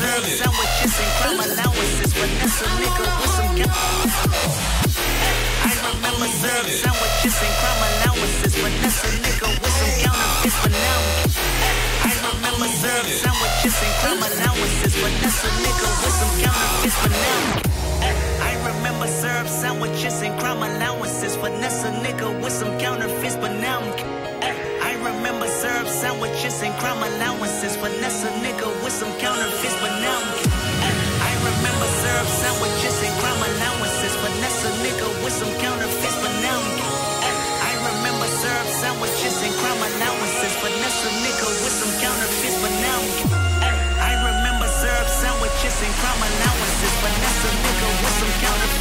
Sandwiches and crime allowances when that's a nigga with some. I remember serving sandwiches and crime allowances nigga with some counterfeit. I remember sandwiches and crime allowances when that's a nigga with some. I remember sandwiches and crime allowances. I remember sandwiches and crime allowances when that's a nigga some counterfeits, but now I remember syrup sandwiches and crime allowances. Finesse a nigga with some counterfeits, but now I remember syrup sandwiches and crime allowances. Finesse a nigga with some counterfeits, but now I remember syrup sandwiches and crime allowances. Finesse a nigga with some counterfeits.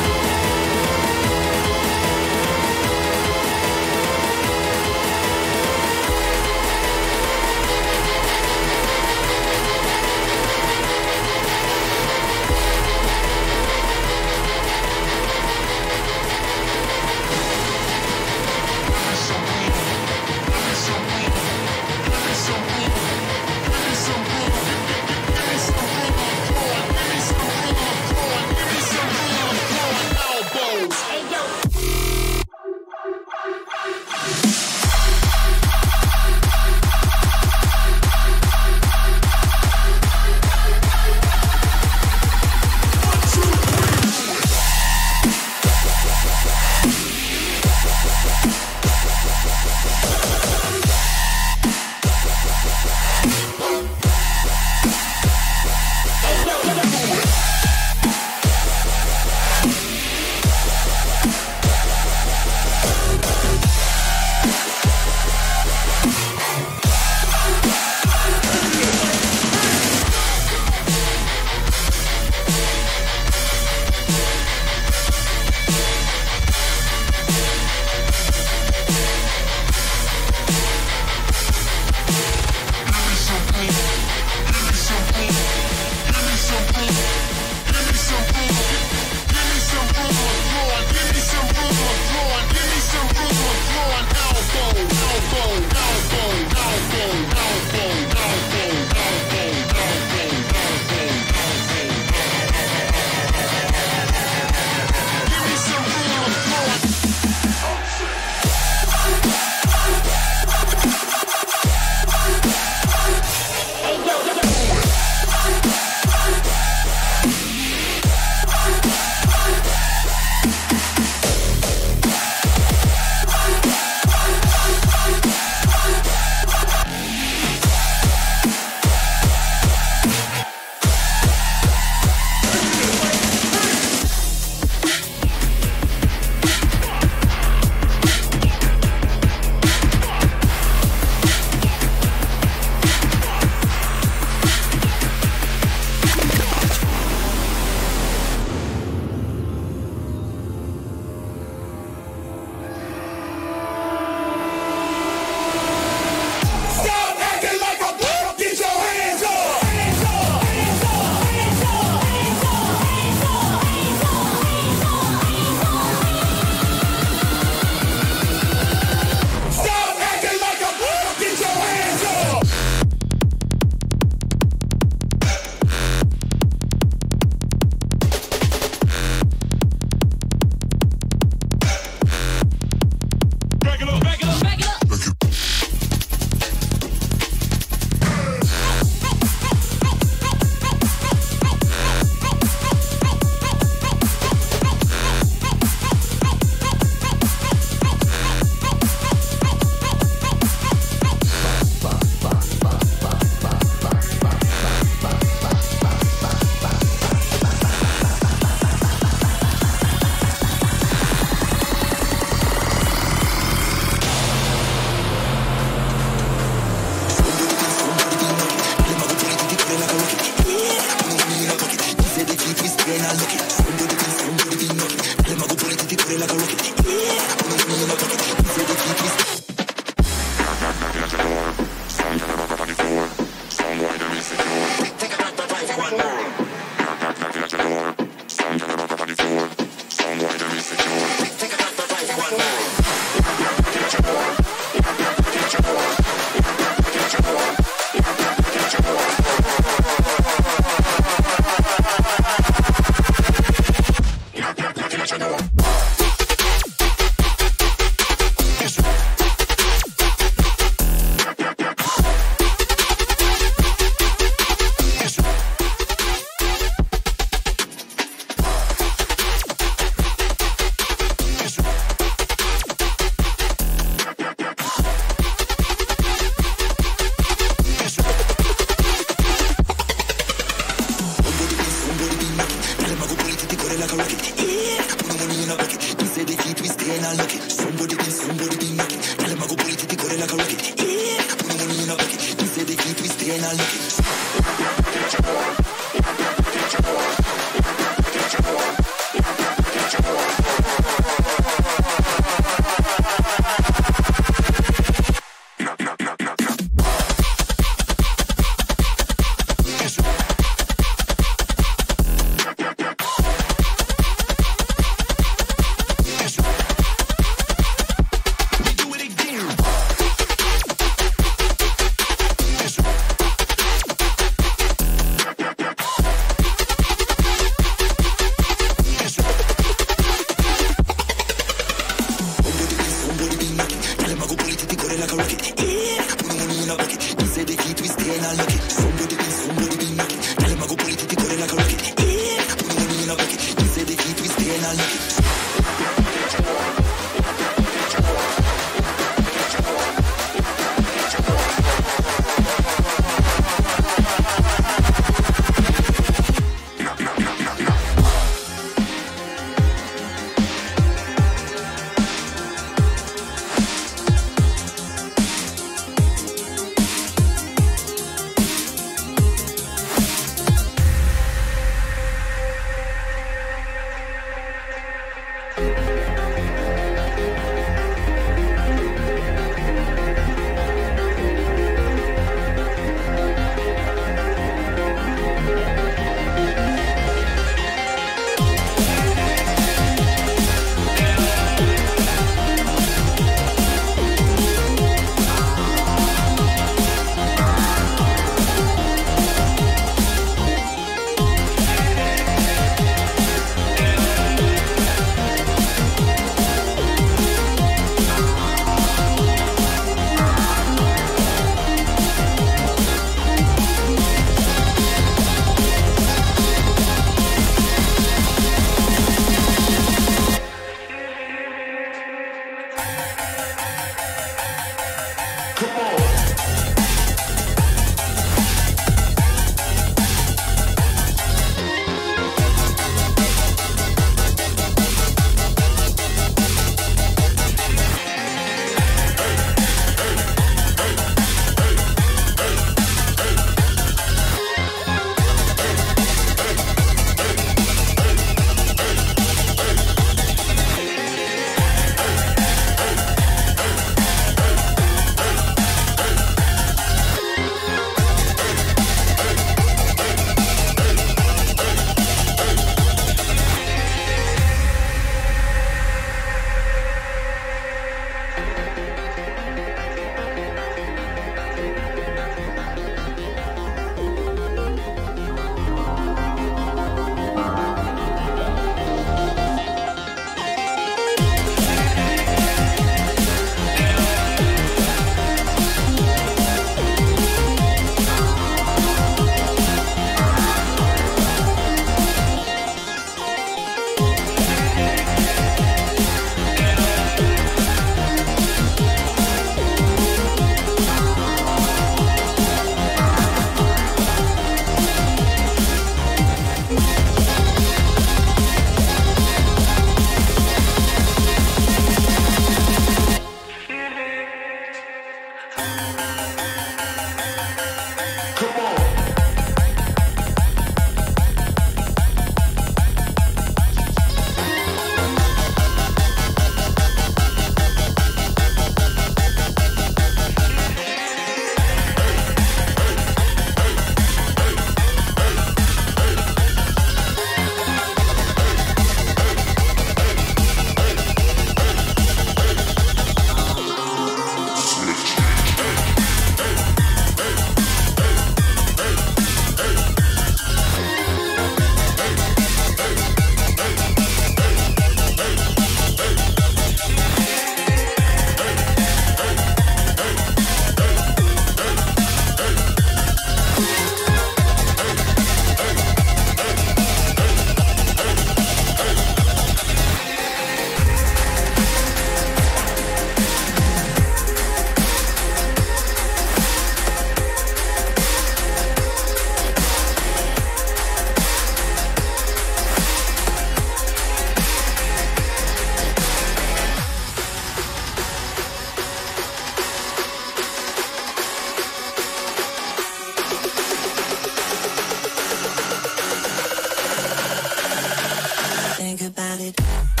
about it.